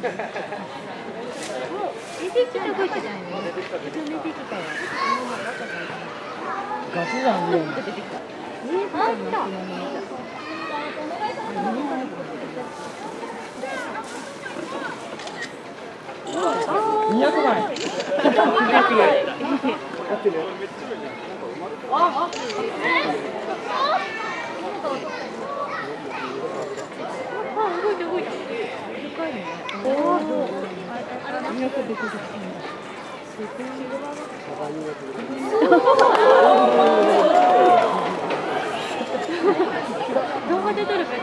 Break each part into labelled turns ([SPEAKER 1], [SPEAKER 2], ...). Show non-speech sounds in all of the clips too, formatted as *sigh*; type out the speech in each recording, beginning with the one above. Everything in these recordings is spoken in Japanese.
[SPEAKER 1] 出てきたこいつじゃないの出てきたよ
[SPEAKER 2] ガチだね
[SPEAKER 1] 出てきたあっ。た
[SPEAKER 2] 200枚
[SPEAKER 1] あ動いた動いた深いねおお200出てきた動画で撮る
[SPEAKER 3] か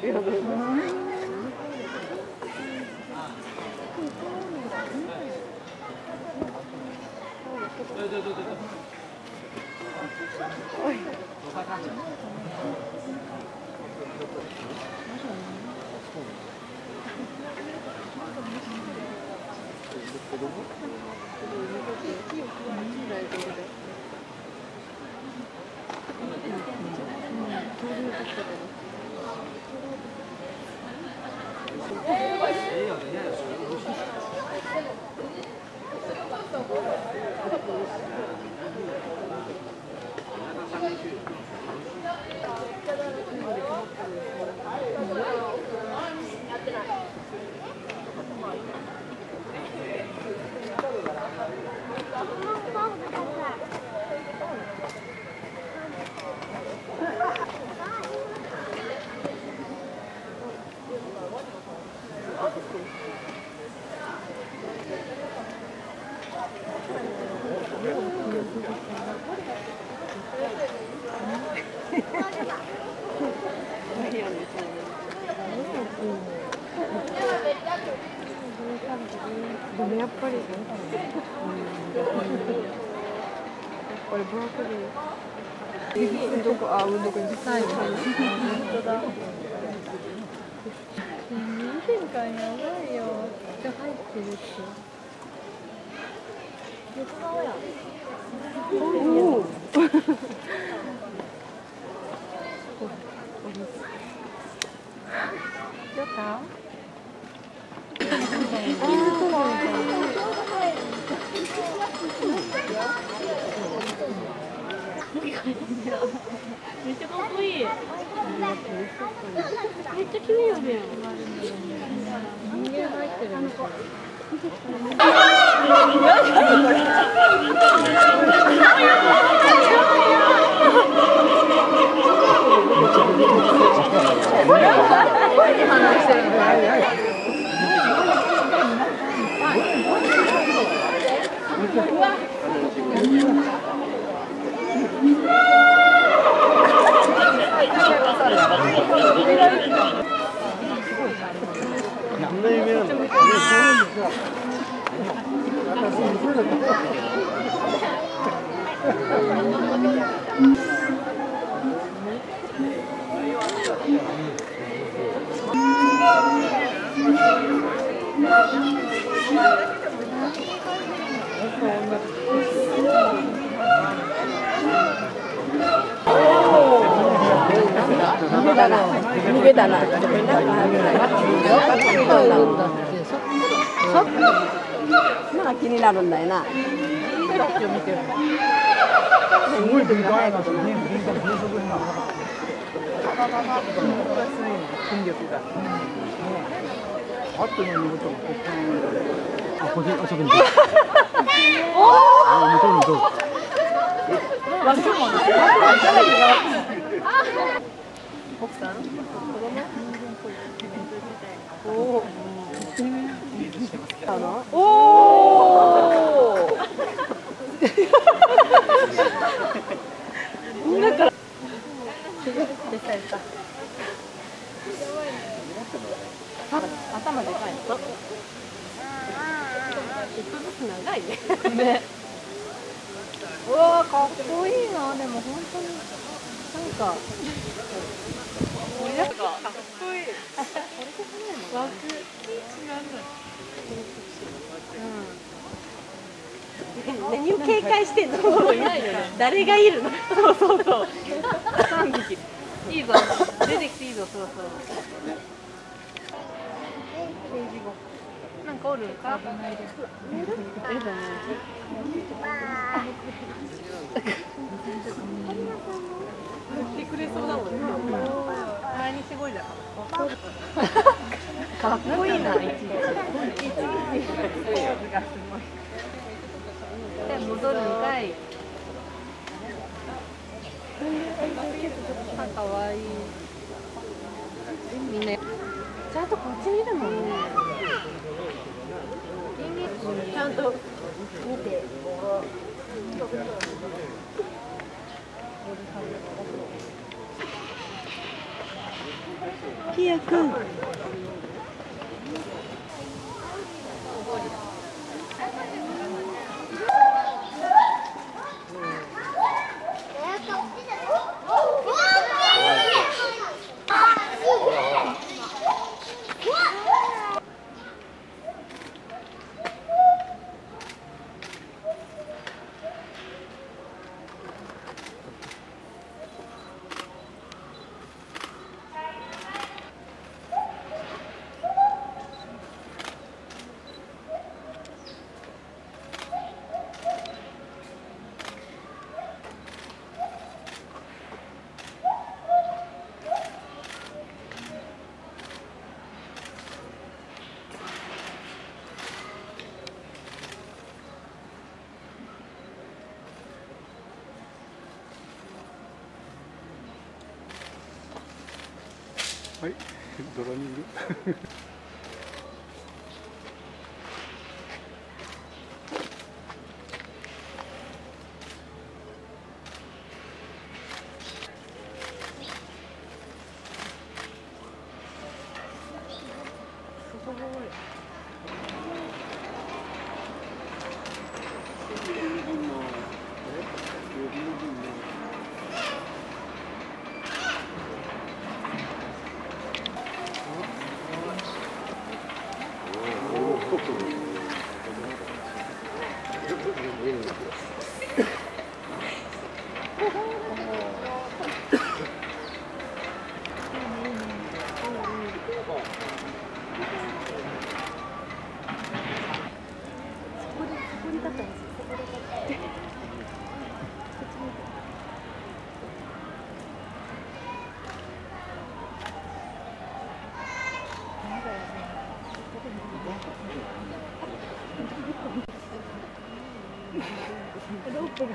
[SPEAKER 3] ですよ。どうい。Yes.
[SPEAKER 1] でもやっぱり、うん、これブロッコリー。運動こあ運動こ最後本当だ。人間感やばいよ。人入ってるって。横顔やおお。よかめっちゃかっこいい。めっちゃ綺麗やね。人間入ってるんですよ。話してるんだ。
[SPEAKER 3] 何の夢なんだ
[SPEAKER 2] な逃げたなこれなんかあ気になるんだよな
[SPEAKER 4] すごい振り返りますね。振り返り速になる。筋力が。あっという間に見事にここあ、こ。あ、向こ *laughs* うにどうぞ。
[SPEAKER 1] おお。だから。でされた。あ、頭でかいの。ちょっとずつ長いね。ね。うわーかっこいいなでも本当になん。か。かっこいい。何を警戒してんの誰がいるのそうそうそう
[SPEAKER 4] 三匹いいぞ出てきていいぞそろそろなんかおるかえだね来てくれそうだもんね前にすごいだかっこいいな。一日で戻るんかいかわいいみんな。ちゃんとこっち見るもんね
[SPEAKER 1] ちゃんと見てキヤ君
[SPEAKER 5] はい。ドローニング。ゃんと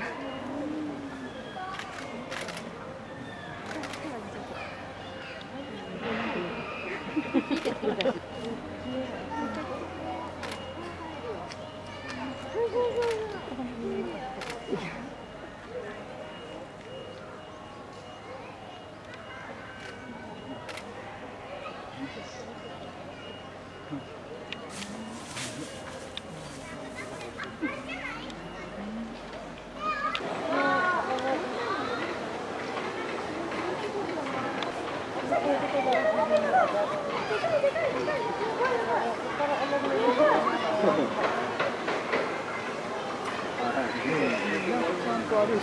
[SPEAKER 5] あ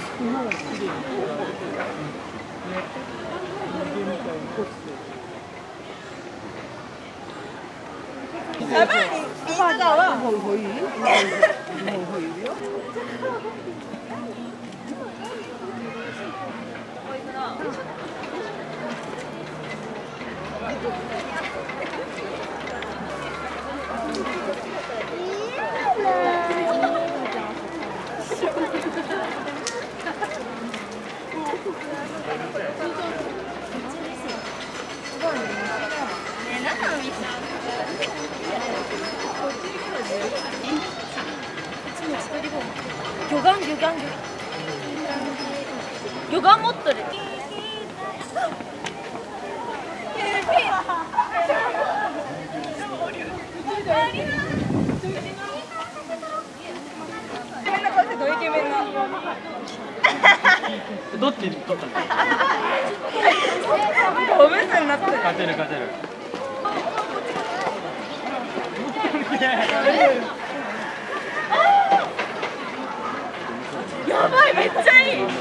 [SPEAKER 5] れ日本をきれいにこうね人間みたいに干してほいほいほい *laughs*
[SPEAKER 6] どっち取ったんだ
[SPEAKER 4] おむつになってる。
[SPEAKER 6] 勝てる勝てる。
[SPEAKER 2] やばいめっちゃいい。